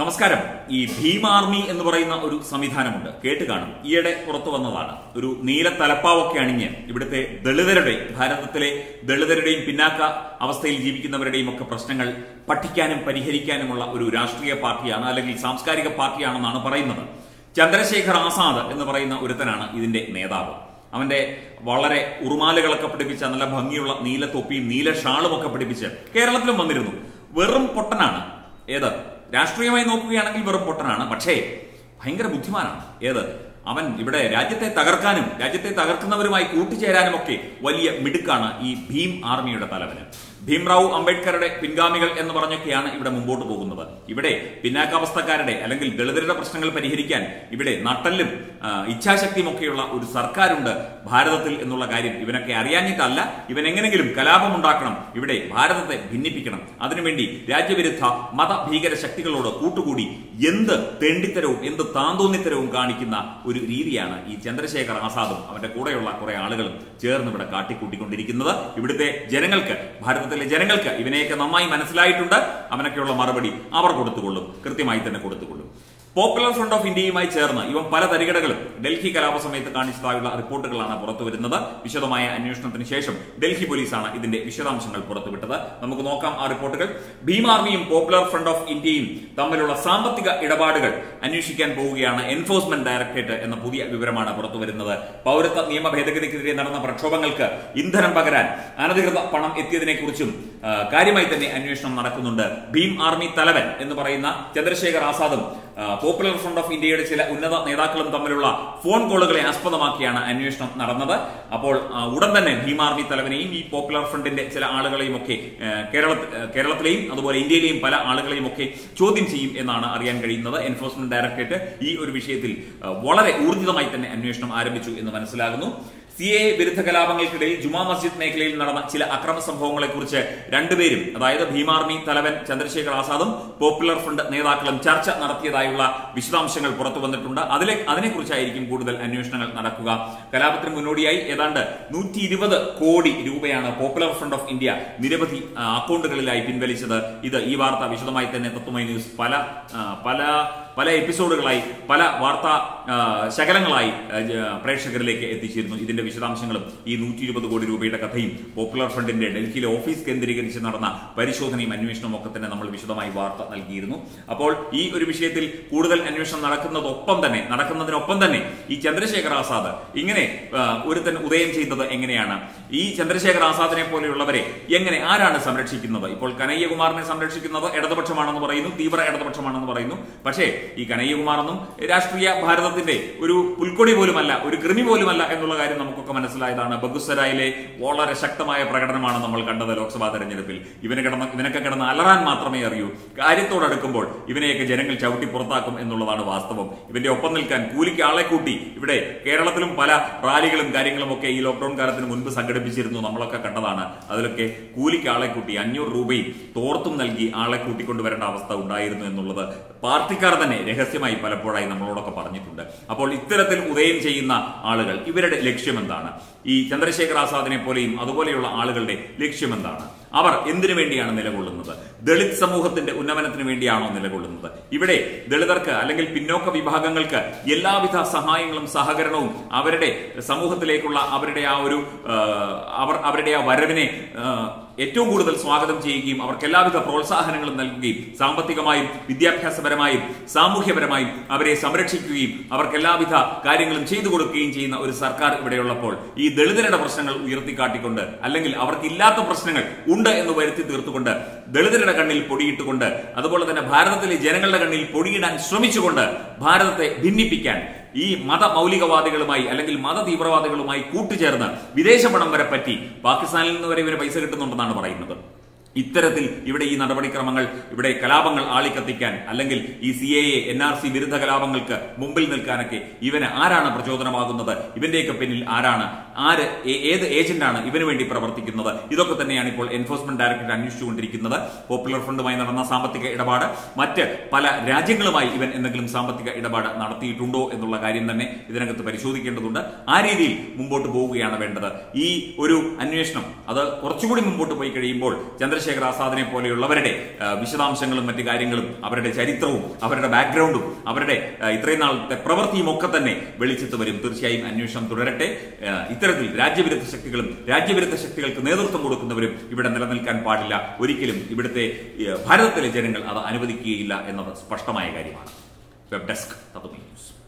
നമസ്കാരം. ഈ ഭീം ആർമി എന്ന് പറയുന്ന ഒരു സംവിധാനമുണ്ട്. കേട്ട് കാണും. ഈയിടെ പുറത്തു വന്നതാണ്. ഒരു നീല തലപ്പാവൊക്കെ അണിഞ്ഞ് ഇവിടുത്തെ ദളിതരുടെ ഭാരതത്തിലെ ദളിതരുടെയും പിന്നാക്ക അവസ്ഥയിൽ ജീവിക്കുന്നവരുടെയും ഒക്കെ പ്രശ്നങ്ങൾ പഠിക്കാനും പരിഹരിക്കാനുമുള്ള ഒരു രാഷ്ട്രീയ പാർട്ടിയാണ് അല്ലെങ്കിൽ സാംസ്കാരിക പാർട്ടിയാണെന്നാണ് പറയുന്നത്. ചന്ദ്രശേഖർ ആസാദ് എന്ന് പറയുന്ന ഒരുത്തനാണ് ഇതിന്റെ നേതാവ്. അവന്റെ വളരെ ഉറുമാലുകളൊക്കെ പിടിപ്പിച്ച നല്ല ഭംഗിയുള്ള നീല തൊപ്പിയും നീല ഷാളും ഒക്കെ പിടിപ്പിച്ച് കേരളത്തിലും വന്നിരുന്നു. വെറും പൊട്ടനാണ്. ഏത്? രാഷ്ട്രീയമായി നോക്കുകയാണെങ്കിൽ വെറും പൊട്ടനാണ്. പക്ഷേ ഭയങ്കര ബുദ്ധിമാനാണ്. ഏത്? അവൻ ഇവിടെ രാജ്യത്തെ തകർക്കാനും രാജ്യത്തെ തകർക്കുന്നവരുമായി കൂട്ടുചേരാനും ഒക്കെ വലിയ മിടുക്കാണ് ഈ ഭീം ആർമിയുടെ തലവന്. ഭീംറാവു അംബേദ്കറുടെ പിൻഗാമികൾ എന്ന് പറഞ്ഞൊക്കെയാണ് ഇവിടെ മുമ്പോട്ട് പോകുന്നത്. ഇവിടെ പിന്നാക്കാവസ്ഥക്കാരുടെ അല്ലെങ്കിൽ ദളിതരുടെ പ്രശ്നങ്ങൾ പരിഹരിക്കാൻ ഇവിടെ നട്ടല്ലും ഇച്ഛാശക്തിയുമൊക്കെയുള്ള ഒരു സർക്കാരുണ്ട് ഭാരതത്തിൽ എന്നുള്ള കാര്യം ഇവനൊക്കെ അറിയാഞ്ഞിട്ടല്ല. ഇവൻ എങ്ങനെങ്കിലും കലാപമുണ്ടാക്കണം. ഇവിടെ ഭാരതത്തെ ഭിന്നിപ്പിക്കണം. അതിനുവേണ്ടി രാജ്യവിരുദ്ധ മതഭീകര ശക്തികളോട് കൂട്ടുകൂടി എന്ത് തെണ്ടിത്തരവും എന്ത് താന്തോന്നിത്തരവും കാണിക്കുന്ന ഒരു രീതിയാണ് ഈ ചന്ദ്രശേഖർ ആസാദും അവന്റെ കൂടെയുള്ള കുറെ ആളുകളും ചേർന്ന് ഇവിടെ കാട്ടിക്കൂട്ടിക്കൊണ്ടിരിക്കുന്നത്. ഇവിടുത്തെ ജനങ്ങൾക്ക് ഭാരതത്തിലെ ജനങ്ങൾക്ക് ഇവനെയൊക്കെ നന്നായി മനസ്സിലായിട്ടുണ്ട്. അവനൊക്കെയുള്ള മറുപടി അവർ കൊടുത്തുകൊള്ളും. കൃത്യമായി തന്നെ കൊടുത്തുകൊള്ളും. പോപ്പുലർ ഫ്രണ്ട് ഓഫ് ഇന്ത്യയുമായി ചേർന്ന് ഇവ പല തരികടകളും ഡൽഹി കലാപ സമയത്ത് കാണിച്ചതായുള്ള റിപ്പോർട്ടുകളാണ് പുറത്തുവരുന്നത്. വിശദമായ അന്വേഷണത്തിന് ശേഷം ഡൽഹി പോലീസാണ് ഇതിന്റെ വിശദാംശങ്ങൾ പുറത്തുവിട്ടത്. നമുക്ക് നോക്കാം ആ റിപ്പോർട്ടുകൾ. ഭീം ആർമിയും പോപ്പുലർ ഫ്രണ്ട് ഓഫ് ഇന്ത്യയും തമ്മിലുള്ള സാമ്പത്തിക ഇടപാടുകൾ അന്വേഷിക്കാൻ പോവുകയാണ് എൻഫോഴ്സ്മെന്റ് ഡയറക്ടറേറ്റ് എന്ന പുതിയ വിവരമാണ് പുറത്തു വരുന്നത് പൗരത്വ നിയമ ഭേദഗതിക്കെതിരെ നടന്ന പ്രക്ഷോഭങ്ങൾക്ക് ഇന്ധനം പകരാൻ അനധികൃത പണം എത്തിയതിനെക്കുറിച്ചും കുറിച്ചും കാര്യമായി തന്നെ അന്വേഷണം നടക്കുന്നുണ്ട്. ഭീം ആർമി തലവൻ എന്ന് പറയുന്ന ചന്ദ്രശേഖർ ആസാദും പോപ്പുലർ ഫ്രണ്ട് ഓഫ് ഇന്ത്യയുടെ ചില ഉന്നത നേതാക്കളും തമ്മിലുള്ള ഫോൺ കോളുകളെ ആസ്പദമാക്കിയാണ് അന്വേഷണം നടന്നത്. അപ്പോൾ ഉടൻ തന്നെ ഭീമാർമി തലവനെയും ഈ പോപ്പുലർ ഫ്രണ്ടിന്റെ ചില ആളുകളെയും ഒക്കെ കേരള കേരളത്തിലെയും അതുപോലെ ഇന്ത്യയിലെയും പല ആളുകളെയും ഒക്കെ ചോദ്യം ചെയ്യും എന്നാണ് അറിയാൻ കഴിയുന്നത്. എൻഫോഴ്സ്മെന്റ് ഡയറക്ടറേറ്റ് ഈ ഒരു വിഷയത്തിൽ വളരെ ഊർജിതമായി തന്നെ അന്വേഷണം ആരംഭിച്ചു എന്ന് മനസ്സിലാകുന്നു. സി എ വിരുദ്ധ കലാപങ്ങൾക്കിടയിൽ ജുമാ മസ്ജിദ് മേഖലയിൽ നടന്ന ചില അക്രമ സംഭവങ്ങളെക്കുറിച്ച് രണ്ടുപേരും അതായത് ഭീമാർമി തലവൻ ചന്ദ്രശേഖർ ആസാദും പോപ്പുലർ ഫ്രണ്ട് നേതാക്കളും ചർച്ച നടത്തിയതായുള്ള വിശദാംശങ്ങൾ പുറത്തു വന്നിട്ടുണ്ട്. അതിലെ അതിനെക്കുറിച്ചായിരിക്കും കൂടുതൽ അന്വേഷണങ്ങൾ നടക്കുക. കലാപത്തിന് മുന്നോടിയായി ഏതാണ്ട് നൂറ്റി ഇരുപത് കോടി രൂപയാണ് പോപ്പുലർ ഫ്രണ്ട് ഓഫ് ഇന്ത്യ നിരവധി അക്കൗണ്ടുകളിലായി പിൻവലിച്ചത്. ഇത് ഈ വാർത്ത വിശദമായി തന്നെ തത്വമായി ന്യൂസ്. പല പല പല എപ്പിസോഡുകളായി പല വാർത്താ ശകലങ്ങളായി പ്രേക്ഷകരിലേക്ക് എത്തിച്ചിരുന്നു. ഇതിന്റെ വിശദാംശങ്ങളും ഈ നൂറ്റി ഇരുപത് കോടി രൂപയുടെ കഥയും പോപ്പുലർ ഫ്രണ്ടിന്റെ ഡൽഹിയിലെ ഓഫീസ് കേന്ദ്രീകരിച്ച് നടന്ന പരിശോധനയും അന്വേഷണവും ഒക്കെ തന്നെ നമ്മൾ വിശദമായി വാർത്ത നൽകിയിരുന്നു. അപ്പോൾ ഈ ഒരു വിഷയത്തിൽ കൂടുതൽ അന്വേഷണം നടക്കുന്നതൊപ്പം തന്നെ നടക്കുന്നതിനൊപ്പം തന്നെ ഈ ചന്ദ്രശേഖർ ആസാദ് ഇങ്ങനെ ഒരുത്തൻ ഉദയം ചെയ്യുന്നത് എങ്ങനെയാണ്? ഈ ചന്ദ്രശേഖർ ആസാദിനെ പോലെയുള്ളവരെ എങ്ങനെ ആരാണ് സംരക്ഷിക്കുന്നത്? ഇപ്പോൾ കനയ്യകുമാറിനെ സംരക്ഷിക്കുന്നത് ഇടതുപക്ഷമാണെന്ന് പറയുന്നു തീവ്ര ഇടതുപക്ഷമാണെന്ന് പറയുന്നു. പക്ഷേ ഈ കനയ്യകുമാറൊന്നും രാഷ്ട്രീയ ഭാരതത്തിന്റെ ഒരു പുൽക്കൊടി പോലുമല്ല ഒരു കൃമി പോലുമല്ല എന്നുള്ള കാര്യം നമുക്കൊക്കെ മനസ്സിലായതാണ്. ബഗുസരായിലെ വളരെ ശക്തമായ പ്രകടനമാണ് നമ്മൾ കണ്ടത് ലോക്സഭാ തെരഞ്ഞെടുപ്പിൽ. ഇവന് കിടന്ന ഇവനൊക്കെ കിടന്ന് അലറാൻ മാത്രമേ അറിയൂ. കാര്യത്തോടടുക്കുമ്പോൾ ഇവനെയൊക്കെ ജനങ്ങൾ ചവിട്ടി പുറത്താക്കും എന്നുള്ളതാണ് വാസ്തവം. ഇവന്റെ ഒപ്പം നിൽക്കാൻ കൂലിക്ക് ആളെ കൂട്ടി ഇവിടെ കേരളത്തിലും പല റാലികളും കാര്യങ്ങളും ഒക്കെ ഈ ലോക്ക്ഡൌൺ കാലത്തിന് മുൻപ് സംഘടിപ്പിച്ചിരുന്നു നമ്മളൊക്കെ കണ്ടതാണ്. അതിലൊക്കെ കൂലിക്ക് ആളെ കൂട്ടി അഞ്ഞൂറ് രൂപയും തോർത്തും നൽകി ആളെ കൂട്ടിക്കൊണ്ടുവരേണ്ട അവസ്ഥ ഉണ്ടായിരുന്നു എന്നുള്ളത്. പാർട്ടിക്കാർ രഹസ്യമായി പലപ്പോഴായി നമ്മളോടൊക്കെ പറഞ്ഞിട്ടുണ്ട്. അപ്പോൾ ഇത്തരത്തിൽ ഉദയം ചെയ്യുന്ന ആളുകൾ ഇവരുടെ ലക്ഷ്യം എന്താണ് ഈ ചന്ദ്രശേഖർ ആസാദിനെ പോലെയും അതുപോലെയുള്ള ആളുകളുടെ ലക്ഷ്യം എന്താണ് അവർ എന്തിനു വേണ്ടിയാണ് നിലകൊള്ളുന്നത്? ദളിത് സമൂഹത്തിന്റെ ഉന്നമനത്തിന് വേണ്ടിയാണോ നിലകൊള്ളുന്നത്? ഇവിടെ ദളിതർക്ക് അല്ലെങ്കിൽ പിന്നോക്ക വിഭാഗങ്ങൾക്ക് എല്ലാവിധ സഹായങ്ങളും സഹകരണവും അവരുടെ സമൂഹത്തിലേക്കുള്ള അവരുടെ ആ ഒരു അവർ അവരുടെ ആ വരവിനെ ഏറ്റവും കൂടുതൽ സ്വാഗതം ചെയ്യുകയും അവർക്ക് എല്ലാവിധ പ്രോത്സാഹനങ്ങളും നൽകുകയും സാമ്പത്തികമായും വിദ്യാഭ്യാസപരമായും സാമൂഹ്യപരമായും അവരെ സംരക്ഷിക്കുകയും അവർക്ക് എല്ലാവിധ കാര്യങ്ങളും ചെയ്തു കൊടുക്കുകയും ചെയ്യുന്ന ഒരു സർക്കാർ ഇവിടെയുള്ളപ്പോൾ ഈ ദളിതരുടെ പ്രശ്നങ്ങൾ ഉയർത്തിക്കാട്ടിക്കൊണ്ട് അല്ലെങ്കിൽ അവർക്ക് ഇല്ലാത്ത പ്രശ്നങ്ങൾ ഉണ്ട് എന്ന് വരുത്തി തീർത്തുകൊണ്ട് ദളിതരുടെ കണ്ണിൽ പൊടിയിട്ടുകൊണ്ട് അതുപോലെ തന്നെ ഭാരതത്തിലെ ജനങ്ങളുടെ കണ്ണിൽ പൊടിയിടാൻ ശ്രമിച്ചുകൊണ്ട് ഭാരതത്തെ ഭിന്നിപ്പിക്കാൻ ഈ മത മൗലികവാദികളുമായി അല്ലെങ്കിൽ മത തീവ്രവാദികളുമായി കൂട്ടുചേർന്ന് വിദേശ പണം വരെ പറ്റി പാകിസ്ഥാനിൽ നിന്ന് വരെ ഇവർ പൈസ കിട്ടുന്നുണ്ടെന്നാണ് പറയുന്നത്. ഇത്തരത്തിൽ ഇവിടെ ഈ നടപടിക്രമങ്ങൾ ഇവിടെ കലാപങ്ങൾ ആളിക്കത്തിക്കാൻ അല്ലെങ്കിൽ ഈ C A N R C വിരുദ്ധ കലാപങ്ങൾക്ക് മുമ്പിൽ നിൽക്കാനൊക്കെ ഇവന് ആരാണ് പ്രചോദനമാകുന്നത്? ഇവന്റെയൊക്കെ പിന്നിൽ ആരാണ്? ആര് ഏത് ഏജന്റാണ് ഇവന് വേണ്ടി പ്രവർത്തിക്കുന്നത്? ഇതൊക്കെ തന്നെയാണ് ഇപ്പോൾ എൻഫോഴ്സ്മെന്റ് ഡയറക്ടറേറ്റ് അന്വേഷിച്ചുകൊണ്ടിരിക്കുന്നത്. പോപ്പുലർ ഫ്രണ്ടുമായി നടന്ന സാമ്പത്തിക ഇടപാട് മറ്റ് പല രാജ്യങ്ങളുമായി ഇവൻ എന്തെങ്കിലും സാമ്പത്തിക ഇടപാട് നടത്തിയിട്ടുണ്ടോ എന്നുള്ള കാര്യം തന്നെ ഇതിനകത്ത് പരിശോധിക്കേണ്ടതുണ്ട്. ആ രീതിയിൽ മുമ്പോട്ട് പോവുകയാണ് വേണ്ടത്. ഈ ഒരു അന്വേഷണം അത് കുറച്ചുകൂടി മുമ്പോട്ട് പോയി കഴിയുമ്പോൾ ചന്ദ്രശേഖർ ചന്ദ്രശേഖർ ആസാദിനെ പോലെയുള്ളവരുടെ വിശദാംശങ്ങളും മറ്റു കാര്യങ്ങളും അവരുടെ ചരിത്രവും അവരുടെ ബാക്ക്ഗ്രൗണ്ടും അവരുടെ ഇത്രയും നാളത്തെ പ്രവൃത്തിയും ഒക്കെ തന്നെ വെളിച്ചത്ത് വരും. തീർച്ചയായും അന്വേഷണം തുടരട്ടെ. ഇത്തരത്തിൽ രാജ്യവിരുദ്ധ ശക്തികളും രാജ്യവിരുദ്ധ ശക്തികൾക്ക് നേതൃത്വം കൊടുക്കുന്നവരും ഇവിടെ നിലനിൽക്കാൻ പാടില്ല. ഒരിക്കലും ഇവിടുത്തെ ഭാരതത്തിലെ ജനങ്ങൾ അത് അനുവദിക്കുകയില്ല എന്നത് സ്പഷ്ടമായ കാര്യമാണ്. Web desk തത്വമി news